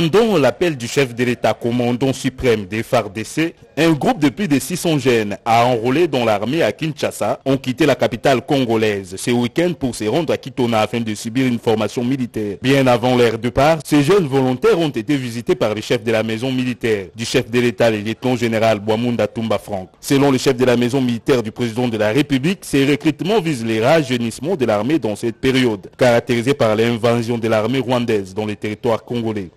Répondant à l'appel du chef de l'État, commandant suprême des FARDC, un groupe de plus de 600 jeunes a enrôlé dans l'armée à Kinshasa ont quitté la capitale congolaise ce week-end pour se rendre à Kitona afin de subir une formation militaire. Bien avant leur départ, ces jeunes volontaires ont été visités par le chef de la maison militaire, du chef de l'État, le lieutenant général Boamunda Tumba Frank. Selon le chef de la maison militaire du président de la République, ces recrutements visent les rajeunissements de l'armée dans cette période, caractérisée par l'invasion de l'armée rwandaise dans les territoires congolais.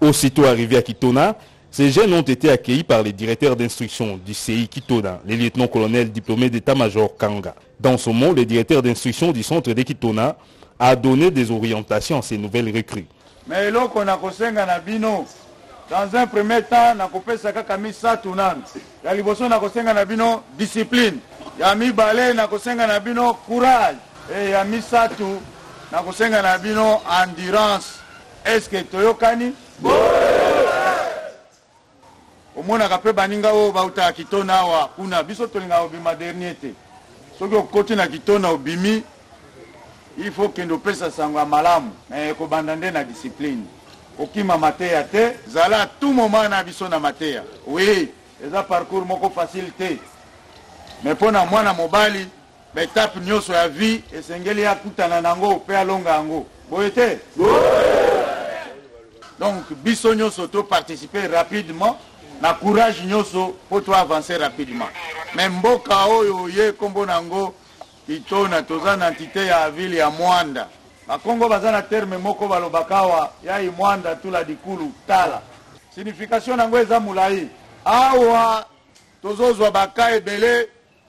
Aussitôt arrivés à Kitona, ces jeunes ont été accueillis par les directeurs d'instruction du CI Kitona, les lieutenants-colonels diplômés d'état-major Kanga. Dans ce mot, le directeur d'instruction du centre de Kitona a donné des orientations à ces nouvelles recrues. Mais kosenga na bino dans un premier temps nakopesa kaka misatu nanu ya liboso na kosenga na bino discipline ya mibale na kosenga na bino courage e ya misatu na kosenga na bino endurance. Eske toyokani? Omonaka mpe baninga oyo bautaka kitona awa kuna biso tolingaka obima dernier te. Soki okoti na kitona obimi il faut kende opesa sango ya malamu. Me kobanda nde na discipline. Okima mateya te zala tout moment na biso na mateya. Oui eza parcours moko facile te. Me mpo na mwana mobali baetape nyonso ya vie esengeli akutana nango mpe alonga yango. Boye te? Donc biso nyonso toparticipe rapidement na courage nyonso mpo toavance rapidement. Me mboka oyo oye nkombo nango kitona toza na entité ya ville ya mwanda. Bakongo baza na terme moko balobaka awa yai mwanda tula dikulu tala. Signification nango eza molai awa tozozwa baka ebele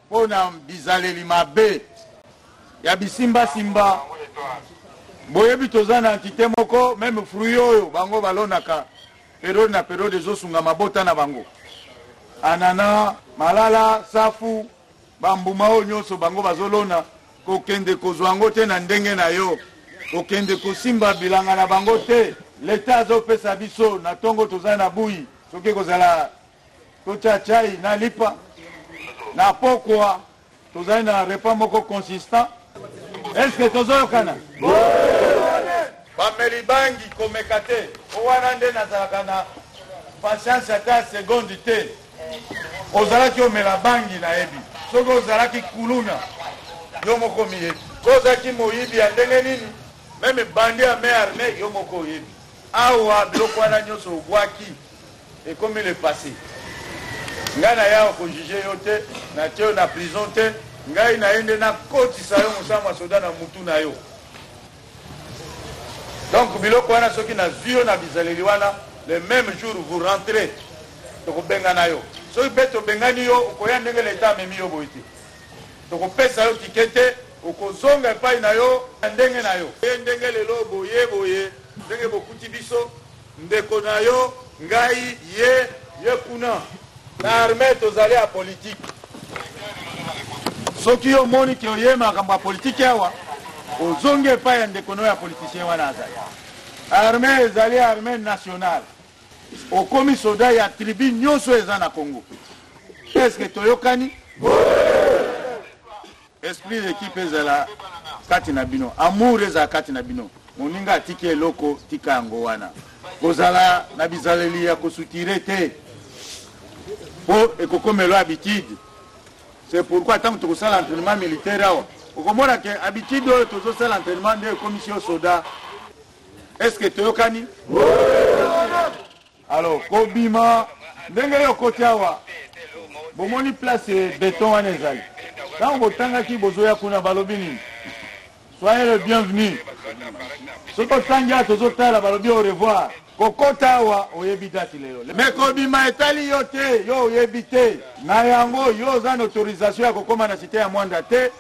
mpo na bizaleli mabe ya bisimbasimba boyebi toza na entité moko meme fruit oyo bango balonaka periode na periode ezosunga mabota na bango. Anana malala safu bambuma oyo nyonso bango bazolona kokende kozwa yango te na ndenge na yo. Kokende kosimba bilanga na bango te. Leta azopesa biso na ntongo toza na buyi. Soki kozala totya chai na lipa na pokwa tozali na repas moko consistant? Estce tozoyokana bameli bangi komeka te. O wana nde nazalaka na patience ata seconde te. Ozalaki omela bangi nayebi. Soki ozalaki kuluna yo moko miyebi. So ozalaki moyibi ya ndenge nini? Meme bandi ya me arme yo moko oyebi. Awa biloko wana nyonso obwaki ekomi le passé ngai naya kojuge yo te natie yo na prison te ngai naye nde nakotisa yo mosala masoda na mutu na yo. Donc biloko wana soki nazwi yo na bizaleli wana le même jour vous rentrez tokobengana yo. Soki mpe tobengani yo okoya ndenge leta amemi yo boye te. Tokopesa yo tike te okozonga epai na yo na ndenge na yo. Ye ndenge lelo boye boye ndenge bokuti biso ndeko na yo ngai ye ye kuna na arme tozali ya politike soki omoni ke oye makambo ya politike awa ozongi epai ya ndeko na yo ya politicien wana azali. Arme ezali arme nationale. Okomi soda ya tribu nyonso eza na congo. Estce toyokani? Esprit d'équipe ezala kati na bino. Amour ezala kati na bino. Moninga atiki eloko tika yango wana. Kozala na bizaleli ya kosutire te mpo ekokomelo habitude c'est pourquoi ntango tokosala entraînement militaire awa okomona ke habitude oyo tozosala entraînement nde ekomisi yo soda. Est ce que toyokani? Alors kobima ndenge yo koti awa bomoni place beton wana ezali. Ntango botangaki bozoya kuna balobi nini? Soyez le bienvenu. Soki otangi awa tozotala balobi au revoir kokota awa oyebi dati lelo. Me kobima etali yo te yo oyebi te. Na yango yo oza na autorisation ya kokóma na cité ya mwanda te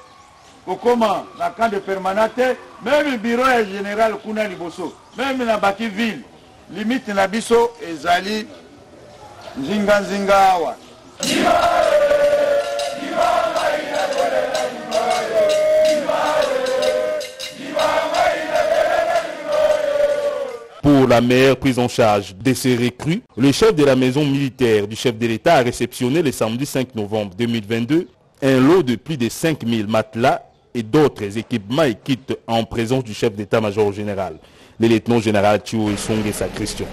kokóma na camp de permanent te. Meme biro ya général kuna liboso. Meme na baki ville. Limite na biso ezali nzinganzinga awa Pour la meilleure prise en charge de ces recrues, le chef de la maison militaire du chef de l'État a réceptionné le samedi 5 novembre 2022 un lot de plus de 5000 matelas et d'autres équipements et kits en présence du chef d'état-major général, le lieutenant général Chio Isong et sa Christian.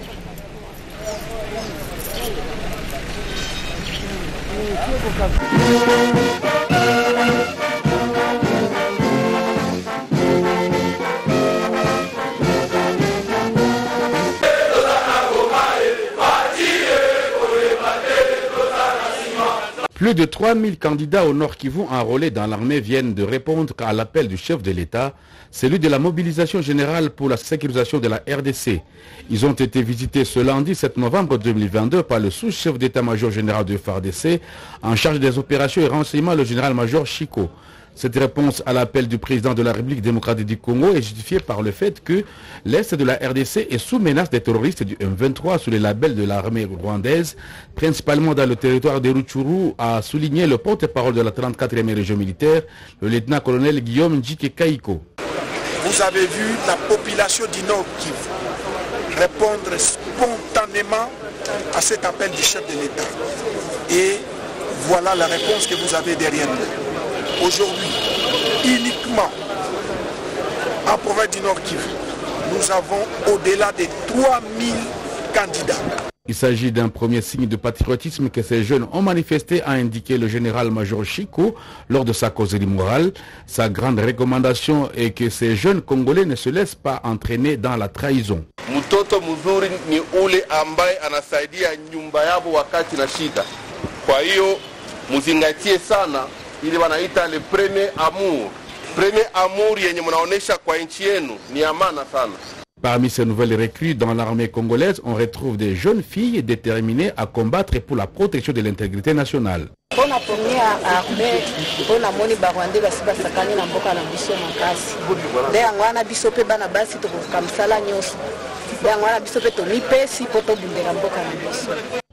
Plus de 3000 candidats au Nord Kivu enrôlés dans l'armée viennent de répondre à l'appel du chef de l'État, celui de la mobilisation générale pour la sécurisation de la RDC. Ils ont été visités ce lundi 7 novembre 2022 par le sous-chef d'état-major général de FARDC en charge des opérations et renseignements, le général-major Chico. Cette réponse à l'appel du président de la République démocratique du Congo est justifiée par le fait que l'Est de la RDC est sous menace des terroristes du M23 sous les labels de l'armée rwandaise, principalement dans le territoire de Rutshuru, a souligné le porte-parole de la 34e région militaire, le lieutenant-colonel Guillaume Njike Kaiko. Vous avez vu la population du Nord Kivu répondre spontanément à cet appel du chef de l'État. Et voilà la réponse que vous avez derrière nous aujourd'hui, uniquement en province du Nord Kivu, nous avons au-delà de 3000 candidats. Il s'agit d'un premier signe de patriotisme que ces jeunes ont manifesté, a indiqué le général-major Chico lors de sa causerie morale. Sa grande recommandation est que ces jeunes Congolais ne se laissent pas entraîner dans la trahison. Mtoto mzuri ni ule ambaye anasaidia nyumba yabo wakati na shida. Kwa hiyo muzingatie sana ili wanaita le premier amour. Premier amour yenye mnaonesha kwa nchi yenu ni amana sana. Parmi ces nouvelles recrues dans l'armée congolaise, on retrouve des jeunes filles déterminées à combattre pour la protection de l'intégrité nationale.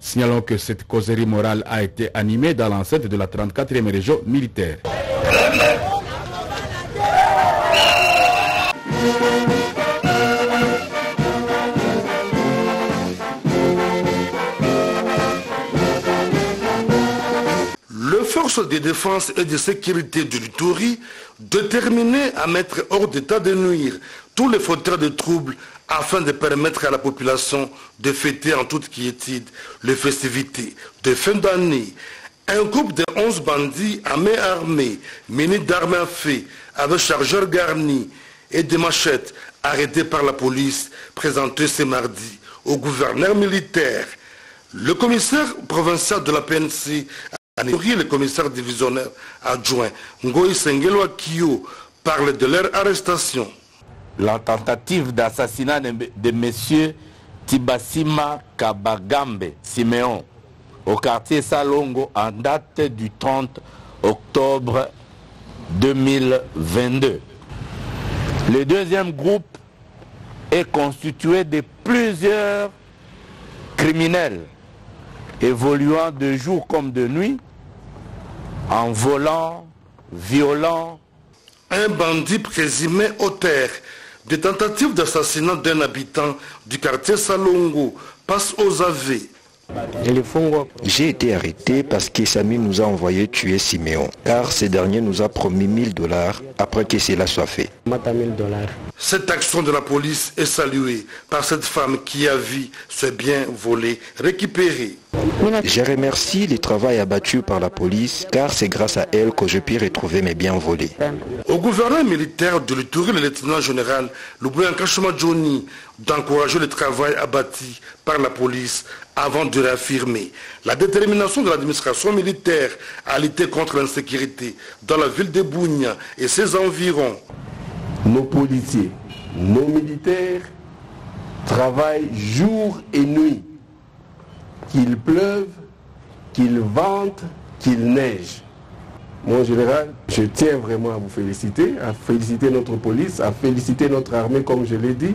Signalons que cette causerie morale a été animée dans l'enceinte de la 34e région militaire. Les forces de défense et de sécurité de l'Uturi, déterminées à mettre hors d'état de nuire tous les fauteurs de troubles afin de permettre à la population de fêter en toute quiétude les festivités de fin d'année. Un groupe de 11 bandits à main armée, munis d'armes à feu, avec chargeurs garnis et des machettes, arrêtés par la police, présentés ce mardi au gouverneur militaire. Le commissaire provincial de la PNC a le commissaire divisionnaire adjoint Ngoï Sengelwa Kyo parle de leur arrestation. La tentative d'assassinat de, M. Tibasima Kabagambe Siméon au quartier Salongo en date du 30 octobre 2022. Le deuxième groupe est constitué de plusieurs criminels évoluant de jour comme de nuit en volant, violant, Un bandit présumé auteur des tentatives d'assassinat d'un habitant du quartier Salongo passe aux aveux. J'ai été arrêté parce que Samy nous a envoyé tuer Siméon, car ce dernier nous a promis 1000 dollars après que cela soit fait. Cette action de la police est saluée par cette femme qui a vu ses biens volés récupérés. Je remercie le travail abattu par la police, car c'est grâce à elle que je puis retrouver mes biens volés. Au gouverneur militaire de l'Uturi, le lieutenant général Louboyan Kachoma Johnny d'encourager le travail abattu par la police avant de réaffirmer la détermination de l'administration militaire à lutter contre l'insécurité dans la ville de Bougna et ses environs. Nos policiers, nos militaires travaillent jour et nuit. Qu'il pleuve, qu'il vente, qu'il neige. Mon général, je tiens vraiment à vous féliciter, à féliciter notre police, à féliciter notre armée, comme je l'ai dit,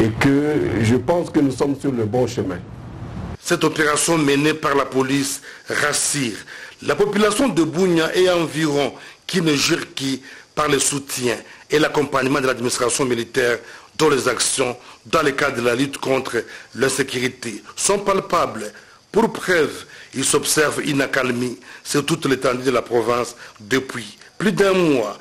et que je pense que nous sommes sur le bon chemin. Cette opération menée par la police rassure la population de Bougna et environ qui ne jure qui par le soutien et l'accompagnement de l'administration militaire dans les actions dans le cadre de la lutte contre l'insécurité sont palpables. Pour preuve, il s'observe une accalmie sur toute l'étendue de la province depuis plus d'un mois.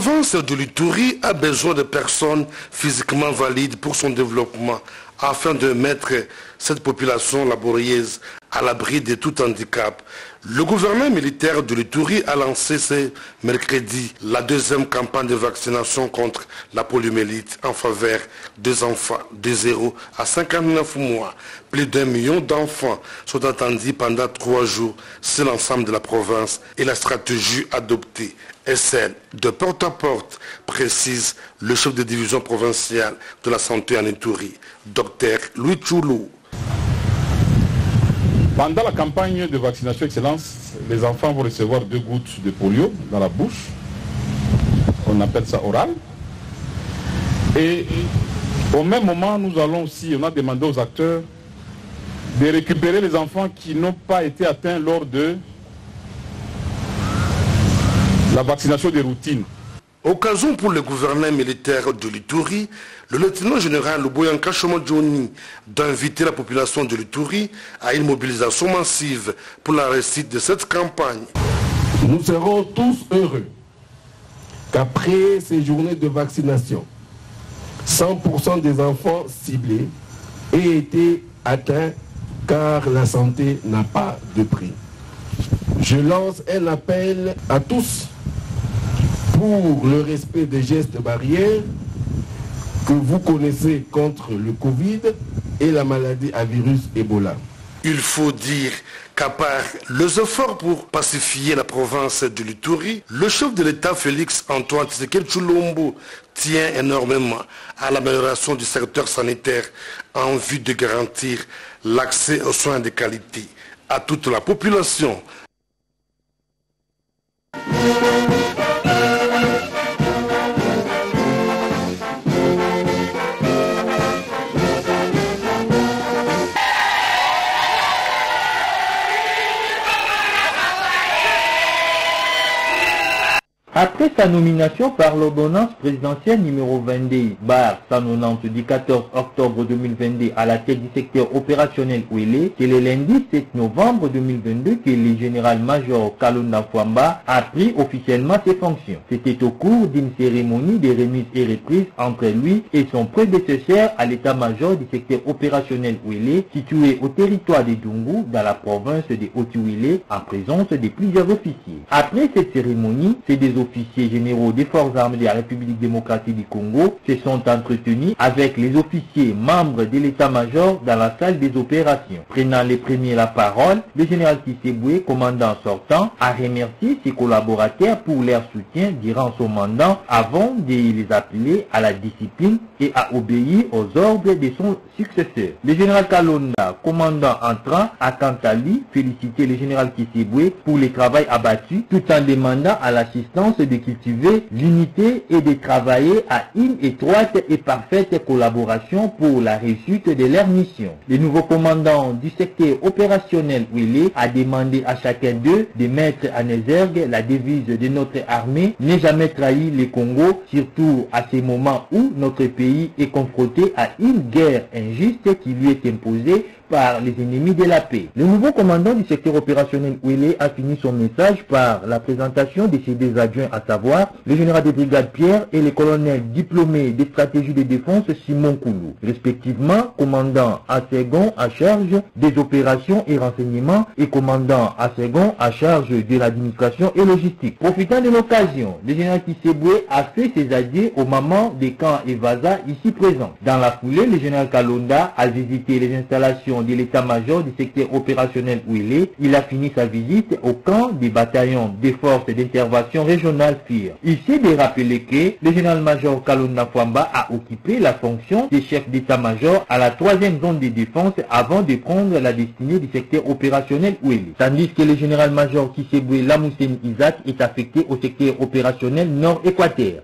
Province de l'Ituri a besoin de personnes physiquement valides pour son développement afin de mettre cette population laborieuse à l'abri de tout handicap. Le gouvernement militaire de l'Ituri a lancé ce mercredi la deuxième campagne de vaccination contre la poliomyélite en faveur des enfants de 0 à 59 mois. Plus d'un million d'enfants sont attendus pendant trois jours sur l'ensemble de la province et la stratégie adoptée est celle de porte à porte, précise le chef de division provinciale de la santé en Ituri, Dr Louis Choulou. Pendant la campagne de vaccination excellence, les enfants vont recevoir deux gouttes de polio dans la bouche. On appelle ça oral. Et au même moment, nous allons aussi, on a demandé aux acteurs de récupérer les enfants qui n'ont pas été atteints lors de la vaccination des routines. Occasion pour le gouverneur militaire de l'Ituri, le lieutenant général Luboyanka Johnny d'inviter la population de l'Ituri à une mobilisation massive pour la réussite de cette campagne. Nous serons tous heureux qu'après ces journées de vaccination, 100% des enfants ciblés aient été atteints car la santé n'a pas de prix. Je lance un appel à tous pour le respect des gestes barrières que vous connaissez contre le Covid et la maladie à virus Ebola. Il faut dire qu'à part les efforts pour pacifier la province de l'Ituri, le chef de l'État Félix Antoine Tshisekedi Chulombo tient énormément à l'amélioration du secteur sanitaire en vue de garantir l'accès aux soins de qualité à toute la population. Après sa nomination par l'ordonnance présidentielle numéro 22 bar 190 du 14 octobre 2022 à la tête du secteur opérationnel Ouélé, c'est le lundi 7 novembre 2022 que le général-major Kalunda Fwamba a pris officiellement ses fonctions. C'était au cours d'une cérémonie de remise et reprise entre lui et son prédécesseur à l'état-major du secteur opérationnel Ouélé, situé au territoire de Dungu, dans la province de Haut-Ouélé, en présence de plusieurs officiers. Après cette cérémonie, c'est des officiers généraux des forces armées de la République démocratique du Congo se sont entretenus avec les officiers membres de l'état-major dans la salle des opérations. Prenant les premiers la parole, le général Kisseboué, commandant sortant, a remercié ses collaborateurs pour leur soutien durant son mandat avant de les appeler à la discipline et à obéir aux ordres de son successeur. Le général Kalonda, commandant entrant, a quant à lui félicité le général Kisseboué pour le travail abattu tout en demandant à l'assistance de cultiver l'unité et de travailler à une étroite et parfaite collaboration pour la réussite de leur mission. Le nouveau commandant du secteur opérationnel Willy a demandé à chacun d'eux de mettre en exergue la devise de notre armée, ne jamais trahir le Congo, surtout à ces moments où notre pays est confronté à une guerre injuste qui lui est imposée par les ennemis de la paix. Le nouveau commandant du secteur opérationnel Ouélé a fini son message par la présentation de ses deux adjoints, à savoir le général de brigade Pierre et le colonel diplômé des stratégies de défense Simon Koulou, respectivement commandant à second à charge des opérations et renseignements et commandant à second à charge de l'administration et logistique. Profitant de l'occasion, le général Kisseboué a fait ses adieux au moment des camps Evaza ici présents. Dans la foulée, le général Kalonda a visité les installations de l'état-major du secteur opérationnel où il est. Il a fini sa visite au camp des bataillons des forces d'intervention régionale FIR. Ici de rappeler que le général-major Kalonda Fwamba a occupé la fonction de chef d'état-major à la troisième zone de défense avant de prendre la destinée du secteur opérationnel où il est. Tandis que le général-major Kisseboué Lamoussen Isaac est affecté au secteur opérationnel Nord-Équateur.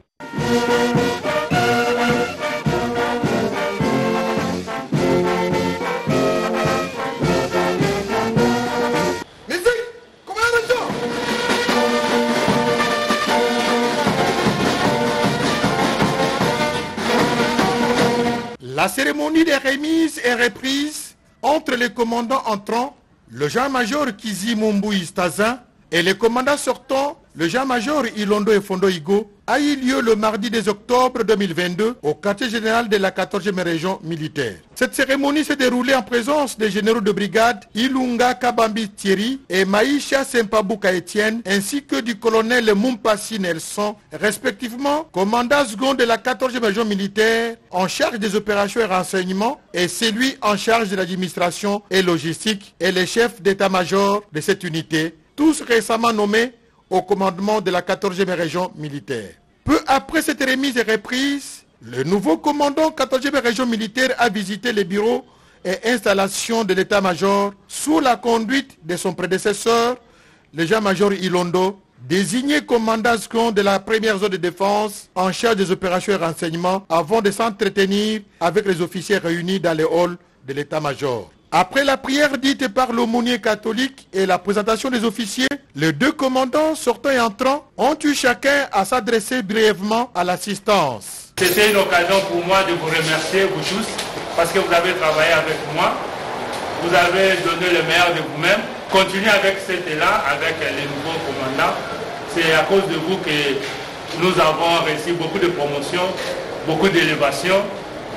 Remises et reprises entre les commandants entrants, le Jean-Major Kizi Mumbu Stazin, et les commandants sortants, le Jean-Major Ilondo et Fondo Igo, a eu lieu le mardi 2 octobre 2022 au quartier général de la 14e région militaire. Cette cérémonie s'est déroulée en présence des généraux de brigade Ilunga Kabambi Thierry et Maïcha Sempabuka Etienne ainsi que du colonel Mumpasi Nelson, respectivement commandant second de la 14e région militaire en charge des opérations et renseignements et celui en charge de l'administration et logistique et les chefs d'état-major de cette unité, tous récemment nommés au commandement de la 14e région militaire. Peu après cette remise et reprise, le nouveau commandant 14e région militaire a visité les bureaux et installations de l'état-major sous la conduite de son prédécesseur, le Jean-Major Ilondo, désigné commandant de la première zone de défense en charge des opérations et renseignements avant de s'entretenir avec les officiers réunis dans les halls de l'état-major. Après la prière dite par l'aumônier catholique et la présentation des officiers, les deux commandants sortant et entrant ont eu chacun à s'adresser brièvement à l'assistance. C'était une occasion pour moi de vous remercier, vous tous, parce que vous avez travaillé avec moi. Vous avez donné le meilleur de vous-même. Continuez avec cet élan, avec les nouveaux commandants. C'est à cause de vous que nous avons reçu beaucoup de promotions, beaucoup d'élévations.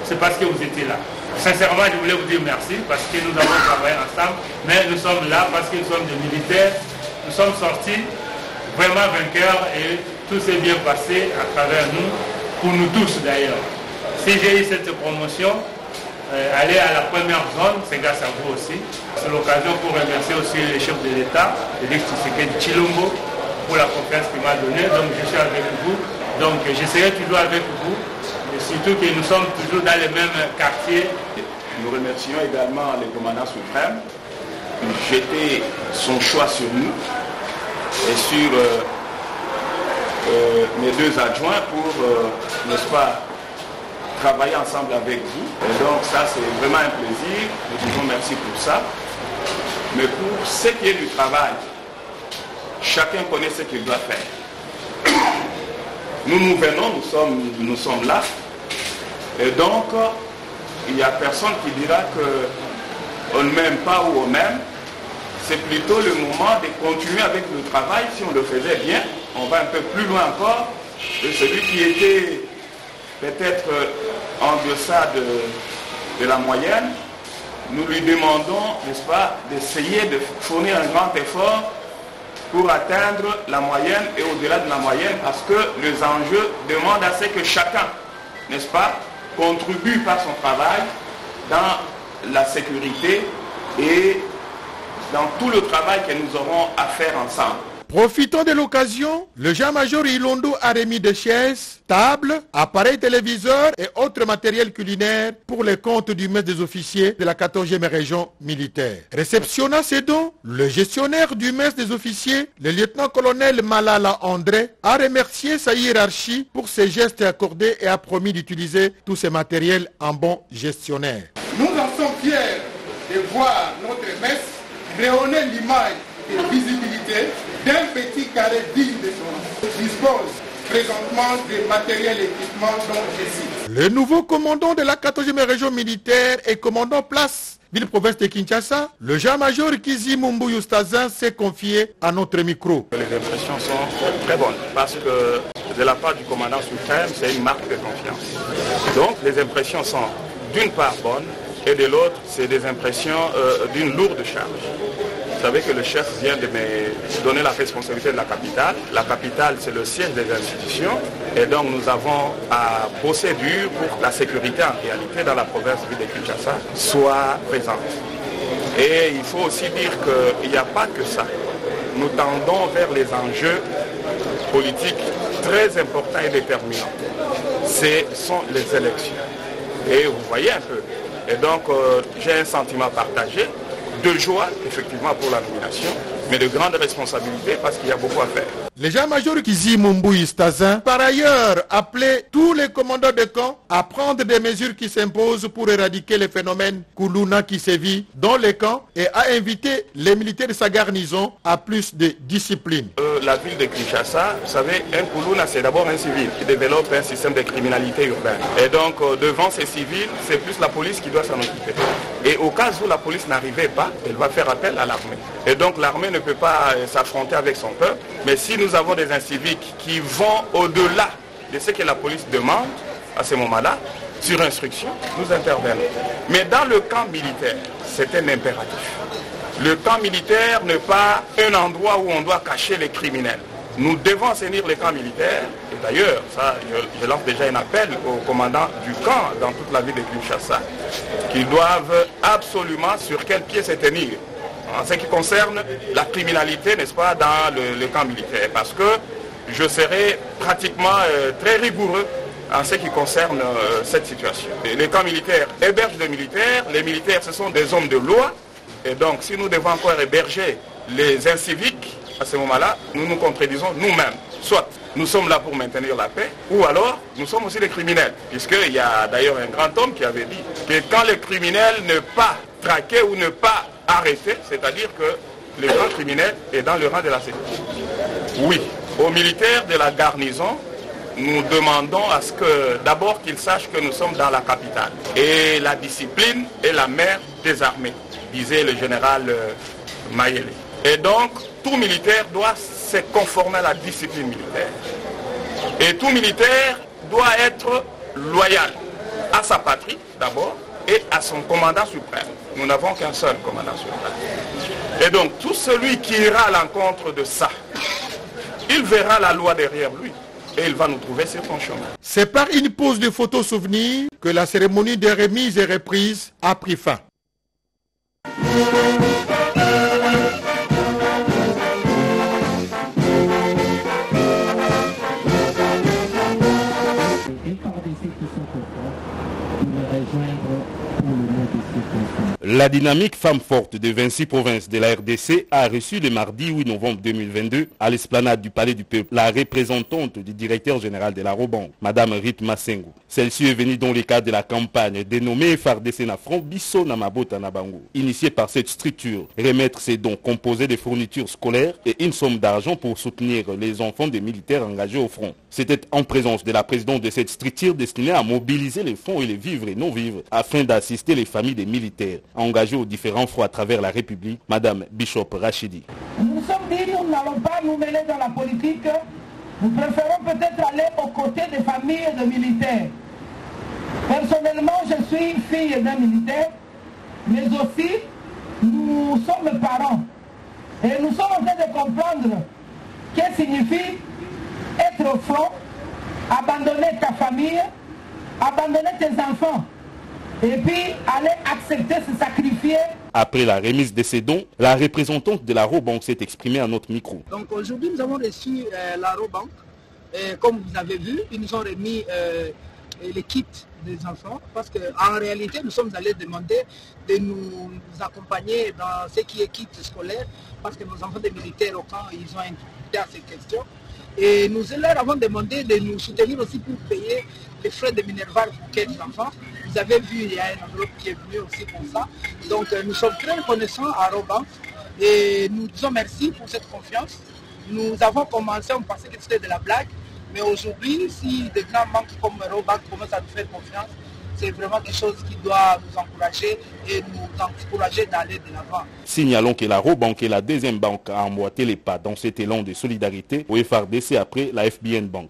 C'est parce que vous étiez là. Sincèrement, je voulais vous dire merci parce que nous avons travaillé ensemble, mais nous sommes là parce que nous sommes des militaires. Nous sommes sortis vraiment vainqueurs et tout s'est bien passé à travers nous, pour nous tous d'ailleurs. Si j'ai eu cette promotion, euh, aller à la première zone, c'est grâce à vous aussi. C'est l'occasion pour remercier aussi les chefs de l'État, Félix Tshisekedi Chilombo, pour la confiance qu'il m'a donnée. Donc je suis avec vous. Donc je serai toujours avec vous et surtout que nous sommes toujours dans les mêmes quartiers. Nous remercions également le commandant suprême jeter son choix sur nous et sur euh, euh, mes deux adjoints pour, euh, n'est-ce pas, travailler ensemble avec vous. Et donc ça, c'est vraiment un plaisir. Nous disons merci pour ça. Mais pour ce qui est du travail, chacun connaît ce qu'il doit faire. Nous nous venons, nous sommes, nous sommes là. Et donc, il n'y a personne qui dira qu'on ne m'aime pas ou on m'aime. C'est plutôt le moment de continuer avec le travail. Si on le faisait bien, on va un peu plus loin encore de celui qui était peut-être en deçà de, de la moyenne. Nous lui demandons, n'est-ce pas, d'essayer de fournir un grand effort pour atteindre la moyenne et au-delà de la moyenne parce que les enjeux demandent à ce que chacun, n'est-ce pas, contribue par son travail dans la sécurité et dans tout le travail que nous aurons à faire ensemble. Profitant de l'occasion, le Jean-Major Ilondo a remis des chaises, tables, appareils téléviseurs et autres matériels culinaires pour les comptes du mess des officiers de la 14e région militaire. Réceptionnant ces dons, le gestionnaire du mess des officiers, le lieutenant-colonel Malala André, a remercié sa hiérarchie pour ses gestes accordés et a promis d'utiliser tous ces matériels en bon gestionnaire. Nous en sommes fiers de voir notre messe rayonner l'image et visibilité d'un petit carré digne de son nom. dispose présentement des matériels et équipements dont je cite. Le nouveau commandant de la 14e région militaire et commandant place ville-province de Kinshasa, le Jean-Major Kizi Mumbu Yustazin s'est confié à notre micro. Les impressions sont très bonnes parce que de la part du commandant suprême, c'est une marque de confiance. Donc les impressions sont d'une part bonnes et de l'autre, c'est des impressions euh, d'une lourde charge. Vous savez que le chef vient de me donner la responsabilité de la capitale. La capitale, c'est le siège des institutions. Et donc, nous avons à bosser dur pour que la sécurité, en réalité, dans la province de Kinshasa, soit présente. Et il faut aussi dire qu'il n'y a pas que ça. Nous tendons vers les enjeux politiques très importants et déterminants. Ce sont les élections. Et vous voyez un peu. Et donc, euh, j'ai un sentiment partagé de joie, effectivement, pour la nomination, mais de grande responsabilité parce qu'il y a beaucoup à faire. Le Jean-Major Kizi Mumbu Stazin, par ailleurs, appelé tous les commandants de camp à prendre des mesures qui s'imposent pour éradiquer le phénomène Koulouna qui sévit dans les camps et a invité les militaires de sa garnison à plus de discipline. Euh, la ville de Kinshasa, vous savez, un Koulouna, c'est d'abord un civil qui développe un système de criminalité urbaine. Et donc, euh, devant ces civils, c'est plus la police qui doit s'en occuper. Et au cas où la police n'arrivait pas, elle va faire appel à l'armée. Et donc, l'armée ne peut pas euh, s'affronter avec son peuple. Mais si avons des inciviques qui vont au-delà de ce que la police demande, à ce moment-là, sur instruction, nous intervenons. Mais dans le camp militaire, c'est un impératif. Le camp militaire n'est pas un endroit où on doit cacher les criminels. Nous devons assainir les camps militaires. Et d'ailleurs, ça, je, lance déjà un appel aux commandants du camp dans toute la ville de Kinshasa, qu'ils doivent absolument sur quel pied se tenir. En ce qui concerne la criminalité, n'est-ce pas, dans le, camp militaire. Parce que je serai pratiquement euh, très rigoureux en ce qui concerne euh, cette situation. les camps militaires hébergent des militaires. Les militaires, ce sont des hommes de loi. Et donc, si nous devons encore héberger les inciviques, à ce moment-là, nous nous contredisons nous-mêmes. Soit nous sommes là pour maintenir la paix, ou alors nous sommes aussi des criminels. Puisqu'il y a d'ailleurs un grand homme qui avait dit que quand le criminel ne pas traqué ou ne pas arrêté, c'est-à-dire que le grand criminel est dans le rang de la sécurité. Oui, aux militaires de la garnison, nous demandons à ce que d'abord qu'ils sachent que nous sommes dans la capitale. Et la discipline est la mère des armées, disait le général euh, Mayele. Et donc, tout militaire doit se conformer à la discipline militaire. Et tout militaire doit être loyal à sa patrie d'abord et à son commandant suprême. Nous n'avons qu'un seul commandant suprême. Et donc, tout celui qui ira à l'encontre de ça, il verra la loi derrière lui et il va nous trouver sur son chemin. C'est par une pause de photos souvenirs que la cérémonie de remise et reprise a pris fin. La dynamique femme forte de 26 provinces de la RDC a reçu le mardi 8 novembre 2022 à l'esplanade du Palais du Peuple la représentante du directeur général de la Roban, Madame Rit Masengo. Celle-ci est venue dans le cadre de la campagne dénommée FARDC Nafron Bisso Namabota Nabango. Initiée par cette structure, remettre ses dons composés de fournitures scolaires et une somme d'argent pour soutenir les enfants des militaires engagés au front. C'était en présence de la présidente de cette structure destinée à mobiliser les fonds et les vivres et non-vivres afin d'assister les familles des militaires engagés aux différents fronts à travers la République, Madame Bishop Rachidi. Nous sommes dit, nous n'allons pas nous mêler dans la politique. Nous préférons peut-être aller aux côtés des familles de militaires. Personnellement, je suis fille d'un militaire, mais aussi nous sommes parents. Et nous sommes en train de comprendre ce que signifie être au front, abandonner ta famille, abandonner tes enfants et puis aller accepter, se sacrifier. Après la remise de ces dons, la représentante de la Robank s'est exprimée à notre micro. Donc aujourd'hui, nous avons reçu euh, la Robank. Et comme vous avez vu, ils nous ont remis euh, les kits des enfants parce qu'en réalité, nous sommes allés demander de nous accompagner dans ce qui est kit scolaire parce que nos enfants des militaires au camp, ils ont invité à ces questions. Et nous leur avons demandé de nous soutenir aussi pour payer les frais de minerval pour quelques enfants. Vous avez vu, il y a un enveloppe qui est venu aussi pour ça. Donc euh, nous sommes très reconnaissants à Roban et nous disons merci pour cette confiance. Nous avons commencé, on pensait que c'était de la blague, mais aujourd'hui, si des grands banques comme Roban commencent à nous faire confiance, c'est vraiment quelque chose qui doit nous encourager et nous encourager d'aller de l'avant. Signalons que la Robank est la deuxième banque à emboîter les pas dans cet élan de solidarité au FRDC après la FBN Bank.